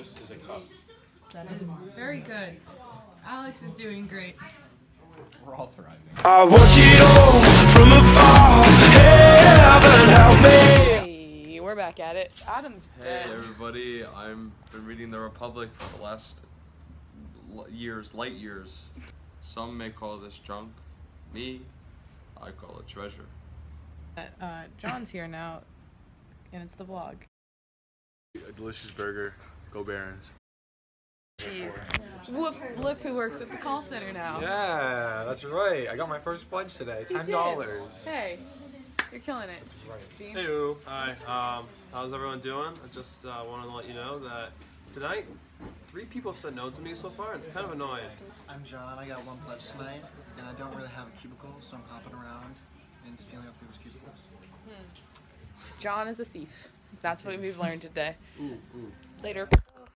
This is a cup. That is very good. Alex is doing great. We're all thriving. I watch it all from afar. Heaven help me. Hey, we're back at it. Adam's Hey dead. everybody, I've been reading The Republic for the last years, light years. Some may call this junk. Me, I call it treasure. Uh, John's here now, and it's the vlog. A delicious burger. Go Barons. Jeez. Whoop, look who works at the call center now. Yeah, that's right. I got my first pledge today. Ten dollars. Hey, you're killing it. That's Dean? Hey, hi. Um, how's everyone doing? I just uh, wanted to let you know that tonight, three people have said no to me so far. It's kind of annoying. I'm John. I got one pledge tonight, and I don't really have a cubicle, so I'm hopping around and stealing other people's cubicles. John is a thief. That's what we've learned today. Later.